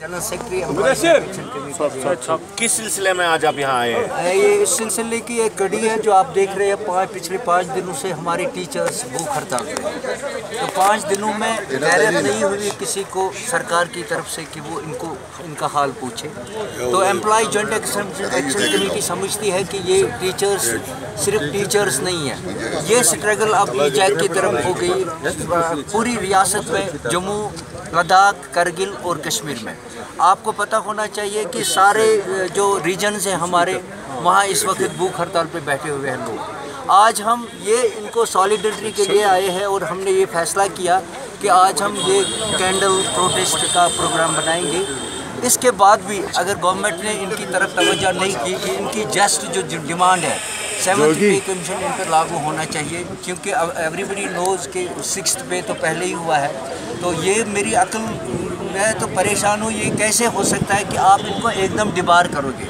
General secretary अच्छा किस सिलसिले में आज आप यहाँ आए हैं? ये इस सिलसिले की एक कड़ी है जो आप देख रहे हैं पाँच पिछले पाँच दिनों से हमारे टीचर्स भूख हड़ताल पे तो पाँच दिनों में गैरत नहीं हुई किसी को सरकार की तरफ़ से कि वो इनको इनका हाल पूछे। तो एम्प्लॉय जॉइंट एक्शन कमेटी समझती है कि ये टीचर्स सिर्फ़ टीचर्स नहीं है। ये स्ट्रगल अब ई जैक की तरफ़ हो गई पूरी रियासत में जम्मू लद्दाख करगिल और कश्मीर में। आपको पता होना चाहिए कि सारे जो रीजन्स हैं हमारे वहाँ इस वक्त भूख हड़ताल पे बैठे हुए हैं लोग। आज हम ये इनको सॉलिडरिटी के लिए आए हैं और हमने ये फैसला किया कि आज हम ये कैंडल प्रोटेस्ट का प्रोग्राम बनाएँगे। इसके बाद भी अगर गवर्नमेंट ने इनकी तरफ़ तवज्जो नहीं की कि इनकी जस्ट जो डिमांड है सेवन्थ पे कमीशन इन पर लागू होना चाहिए क्योंकि एवरीबडी नोज़ के सिक्स पे तो पहले ही हुआ है। तो ये मेरी अकल मैं तो परेशान हूँ, ये कैसे हो सकता है कि आप इनको एकदम डिबार करोगे?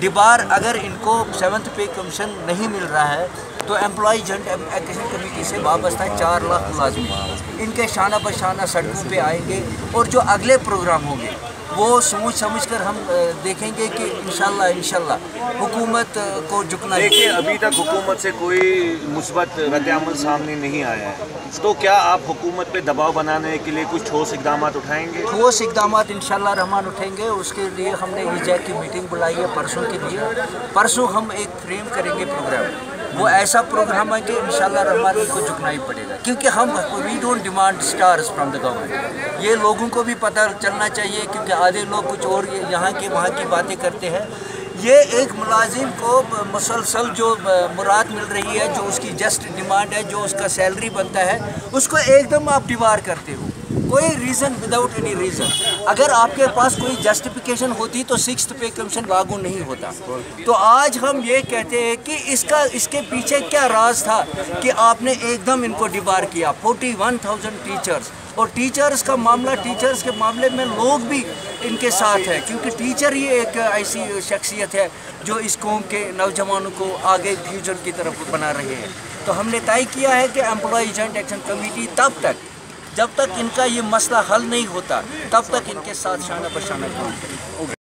डिबार अगर इनको सेवन्थ पे कमीशन नहीं मिल रहा है तो एम्प्लॉय जॉइंट एक्शन कमेटी से वाबस्ता चार लाख मुलाजमी। इनके शाना बशाना सड़कों पे आएँगे और जो अगले प्रोग्राम होंगे वो सोच समझ कर हम देखेंगे कि इंशाल्लाह इंशाल्लाह हुकूमत को झुकना देखिए अभी तक हुकूमत से कोई मुस्बत रद्दमल सामने नहीं आया है। तो क्या आप हुकूमत पे दबाव बनाने के लिए कुछ ठोस इकदाम उठाएँगे? ठोस इकदाम इंशाल्लाह रहमान उठेंगे उसके लिए हमने ईजैक की मीटिंग बुलाई है परसों के लिए। परसों हम एक फ्रेम करेंगे प्रोग्राम वो ऐसा प्रोग्राम है कि इन रहमान को झुकना ही पड़ेगा। क्योंकि हम we don't demand stars from the government ये लोगों को भी पता चलना चाहिए, क्योंकि आधे लोग कुछ और यहाँ के, वहाँ की बातें करते हैं। ये एक मुलाजिम को मुसलसल जो मुराद मिल रही है, जो उसकी जस्ट डिमांड है, जो उसका सैलरी बनता है, उसको एकदम आप डिवार करते हो। कोई रीज़न विदाउट एनी रीज़न अगर आपके पास कोई जस्टिफिकेशन होती तो सिक्स पे कमीशन लागू नहीं होता। तो आज हम ये कहते हैं कि इसका, इसके पीछे क्या राज था कि आपने एकदम इनको डिबार किया। फोर्टी वन थाउज़ेंड टीचर्स और टीचर्स का मामला टीचर्स के मामले में लोग भी इनके साथ हैं, क्योंकि टीचर ही एक ऐसी शख्सियत है जो इस कौम के नौजवानों को आगे फ्यूचर की तरफ़ बना रहे हैं। तो हमने तय किया है कि एम्प्लॉय जॉइंट एक्शन कमेटी तब तक जब तक इनका ये मसला हल नहीं होता तब तक इनके साथ शाना बशाना